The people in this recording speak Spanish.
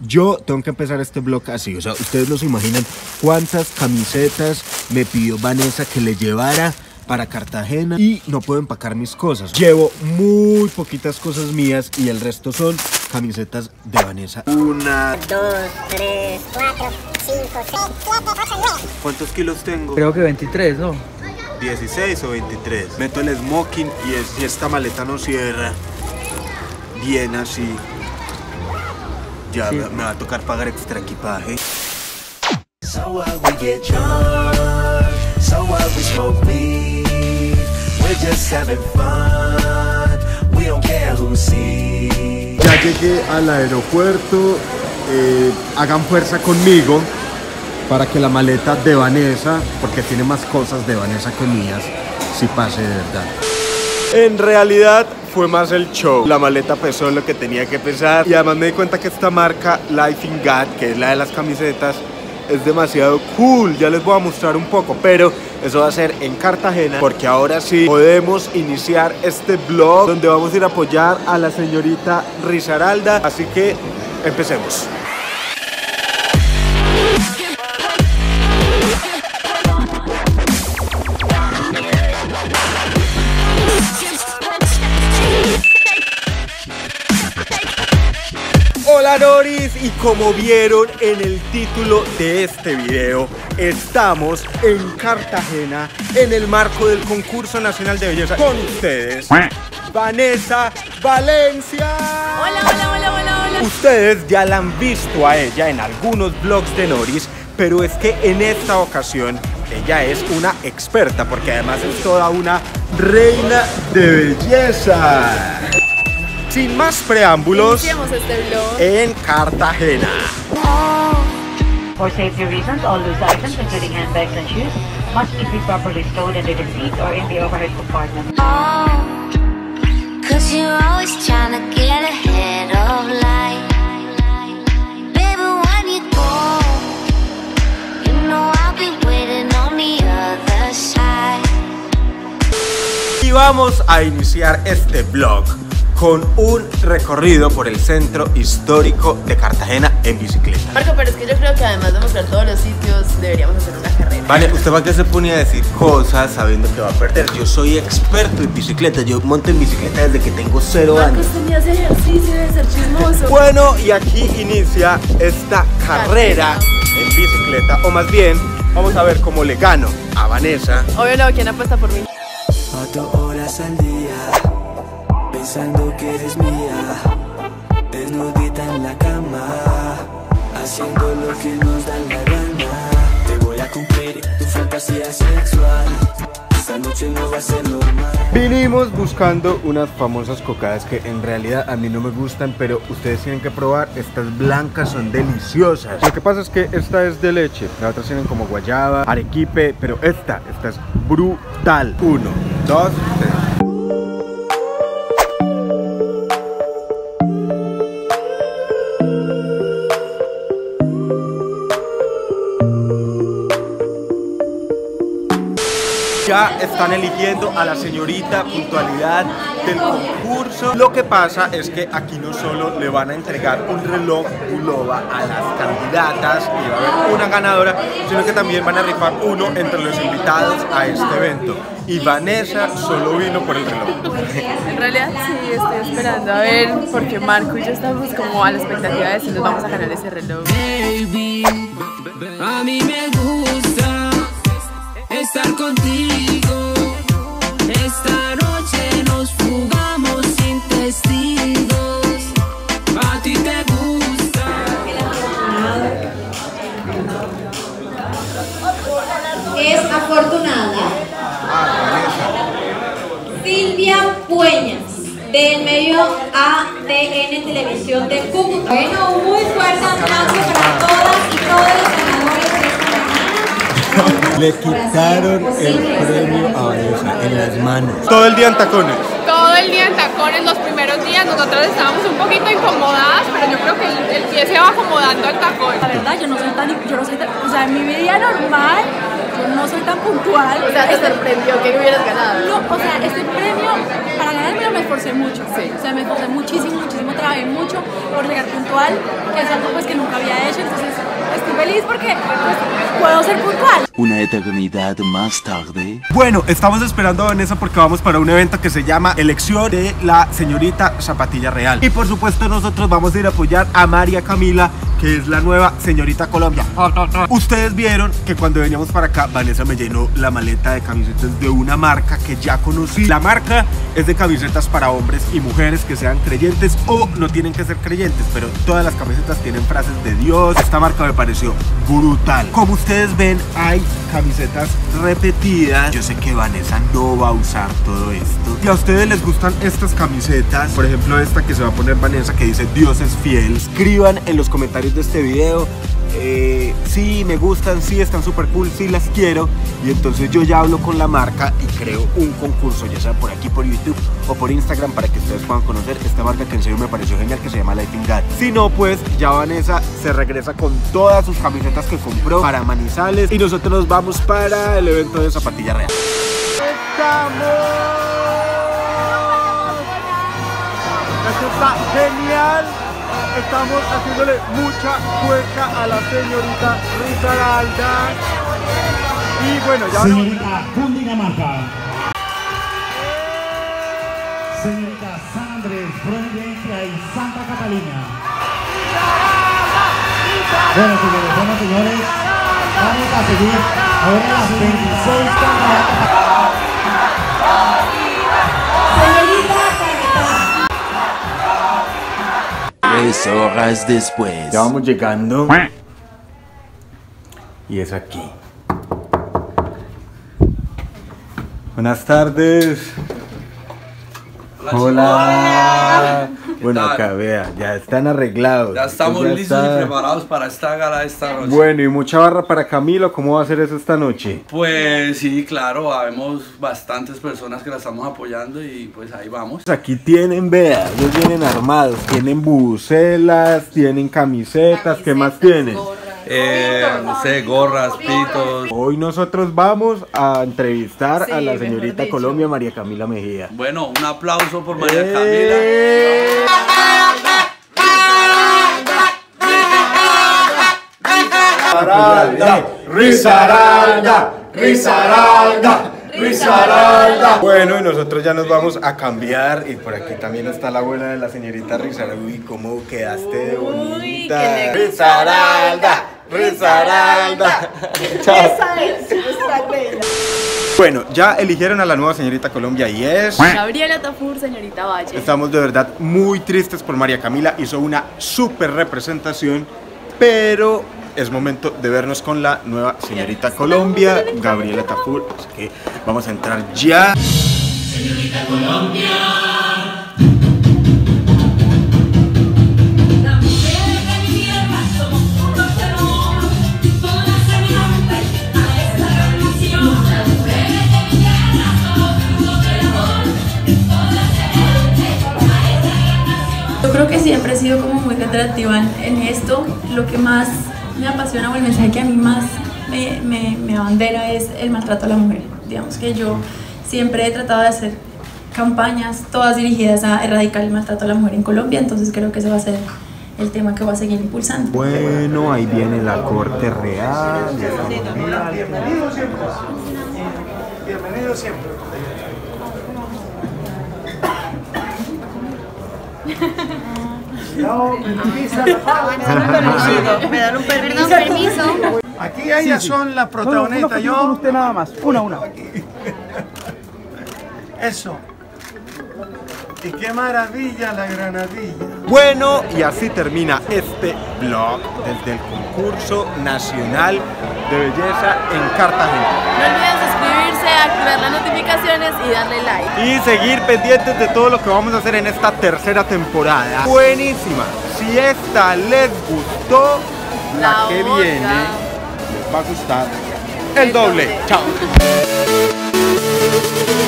Yo tengo que empezar este blog así, o sea, ustedes no se imaginan cuántas camisetas me pidió Vanessa que le llevara para Cartagena y no puedo empacar mis cosas. Llevo muy poquitas cosas mías y el resto son camisetas de Vanessa. Una, dos, tres, cuatro, cinco, seis, siete, ocho, nueve. ¿Cuántos kilos tengo? Creo que 23, ¿no? 16 o 23. Meto el smoking y, es- y esta maleta no cierra bien así. Ya Sí. me, me va a tocar pagar extra equipaje. So what we get drunk, so what we smoke weed. We're just having fun, we don't care who sees. Ya llegué al aeropuerto. eh, hagan fuerza conmigo para que la maleta de Vanessa, porque tiene más cosas de Vanessa que mías, si pase de verdad. En realidad fue más el show. La maleta pesó lo que tenía que pesar. Y además me di cuenta que esta marca Life in God, que es la de las camisetas, es demasiado cool. Ya les voy a mostrar un poco, pero eso va a ser en Cartagena, porque ahora sí podemos iniciar este vlog donde vamos a ir a apoyar a la señorita Rizaralda. Así que empecemos. Hola Noris y como vieron en el título de este video estamos en Cartagena en el marco del concurso nacional de belleza. Con ustedes Vanessa Valencia. Hola, hola, hola, hola, hola. Ustedes ya la han visto a ella en algunos vlogs de Noris pero es que en esta ocasión ella es una experta porque además es toda una reina de belleza sin más preámbulos Iniciemos este vlog. en Cartagena. For safety reasons, all loose items, including handbags and shoes, must be properly stowed under the seat or in the overhead compartment. Cause you're always trying to get ahead of life. Baby, when you go, you know I'll be waiting on the other side. Y vamos a iniciar este vlog con un recorrido por el centro histórico de Cartagena en bicicleta. Marco, pero es que yo creo que además de mostrar todos los sitios, deberíamos hacer una carrera. Vale, ¿usted para qué se pone a decir cosas sabiendo que va a perder? Yo soy experto en bicicleta, yo monto en bicicleta desde que tengo cero Marcos años. tenía ese ejercicio de ser chismoso. Bueno, y aquí inicia esta carrera en bicicleta, o más bien, vamos a ver cómo le gano a Vanessa. Obvio no, ¿quién apuesta por mí? Cuatro horas al día, pensando que eres mía. Desnudita en la cama, haciendo lo que nos da la gana. Te voy a cumplir tu fantasía sexual. Esta noche no va a ser normal. Vinimos buscando unas famosas cocadas que en realidad a mí no me gustan, pero ustedes tienen que probar. Estas blancas son deliciosas. Lo que pasa es que esta es de leche, las otras tienen como guayaba, arequipe, pero esta, esta es brutal. Uno, dos, tres. Ya están eligiendo a la señorita puntualidad del concurso. Lo que pasa es que aquí no solo le van a entregar un reloj Uloba a las candidatas y va a haber una ganadora, sino que también van a rifar uno entre los invitados a este evento. Y Vanessa solo vino por el reloj. En realidad sí, estoy esperando a ver, porque Marco y yo estamos como a la expectativa de si nos vamos a ganar ese reloj. Baby, a mí me gusta estar contigo. Esta noche nos fugamos sin testigos. A ti te gusta. es afortunada Silvia Pueñas del medio ADN Televisión de Cúcuta. Bueno, muy fuerte aplauso para todas y todos Le quitaron el premio a Vanessa en las manos. Todo el día en tacones. Todo el día en tacones, los primeros días nosotros estábamos un poquito incomodadas, pero yo creo que el, el pie se va acomodando al tacón. La verdad, yo no soy tan, yo no soy tan, o sea, en mi vida normal, yo no soy tan puntual. O sea, te Este- sorprendió que hubieras ganado. no, o sea, este premio, para ganármelo me esforcé mucho. Sí. O sea, me esforcé muchísimo, muchísimo, trabajé mucho por llegar puntual, que es algo pues que porque pues, puedo ser puntual. Una eternidad más tarde. Bueno, estamos esperando a Vanessa porque vamos para un evento que se llama Elección de la señorita Zapatilla Real. Y por supuesto nosotros vamos a ir a apoyar a María Camila, que es la nueva señorita Colombia. Ustedes vieron que cuando veníamos para acá, Vanessa me llenó la maleta de camisetas de una marca que ya conocí. La marca es de camisetas para hombres y mujeres que sean creyentes o no tienen que ser creyentes, pero todas las camisetas tienen frases de Dios. Esta marca me pareció brutal. Como ustedes ven, hay camisetas repetidas. Yo sé que Vanessa no va a usar todo esto. Si a ustedes les gustan estas camisetas, por ejemplo esta que se va a poner Vanessa que dice Dios es fiel, escriban en los comentarios de este video. Eh, sí, me gustan, sí, están súper cool, sí las quiero. Y entonces yo ya hablo con la marca y creo un concurso, ya sea por aquí, por YouTube o por Instagram, para que ustedes puedan conocer esta marca que en serio me pareció genial, que se llama Life in God. Si no, pues ya Vanessa se regresa con todas sus camisetas que compró para Manizales y nosotros nos vamos para el evento de Zapatilla Real. Esto está genial. Estamos haciéndole mucha fuerza a la señorita Risaralda. Y bueno, ya Señorita Cundinamarca. Señorita San Andrés, Providencia y Santa Catalina. Bueno, señores, bueno, señores, vamos a seguir ahora las 26 candidatas. Tres horas después. Ya vamos llegando. Y es aquí. Buenas tardes. Hola. Bueno, acá vea, ya están arreglados. Ya estamos Ya listos está. y preparados para esta gala de esta noche. Bueno, y mucha barra para Camilo. ¿Cómo va a ser eso esta noche? Pues sí, claro, habemos bastantes personas que la estamos apoyando y pues ahí vamos. Aquí tienen, vea, ellos vienen armados. Tienen bucelas, tienen camisetas. ¿Qué más tienen? Eh, no sé, gorras, pitos. Hoy nosotros vamos a entrevistar a la señorita Colombia María Camila Mejía. Bueno, un aplauso por María ¡Eh! Risaralda, Risaralda, Risaralda, Risaralda. Bueno, y nosotros ya nos vamos a cambiar. Y por aquí también está la abuela de la señorita Risaralda. Uy, cómo quedaste de bonita. Risaralda, Risaralda. Chao. Bueno, ya eligieron a la nueva señorita Colombia y es... Gabriela Tafur, señorita Valle. Estamos de verdad muy tristes por María Camila. Hizo una súper representación, pero es momento de vernos con la nueva señorita Colombia, Gabriela Tafur. Así que vamos a entrar ya. Yo sido como muy retrativa en, en esto. Lo que más me apasiona o el mensaje que a mí más me, me, me abandera es el maltrato a la mujer. Digamos que yo siempre he tratado de hacer campañas todas dirigidas a erradicar el maltrato a la mujer en Colombia, entonces creo que ese va a ser el tema que voy a seguir impulsando. Bueno, ahí viene la corte real. Bienvenido siempre. Bienvenido siempre. No. Me dan un permiso. Perdón, permiso. Aquí ellas son las protagonistas. Yo. usted nada más. Una, una. Eso. Y qué maravilla la granadilla. Bueno, y así termina este vlog desde el concurso nacional de belleza en Cartagena. Activar las notificaciones y darle like. y seguir pendientes de todo lo que vamos a hacer en esta tercera temporada. Buenísima. Si esta les gustó, la, La que otra. viene les va a gustar el doble. Chao.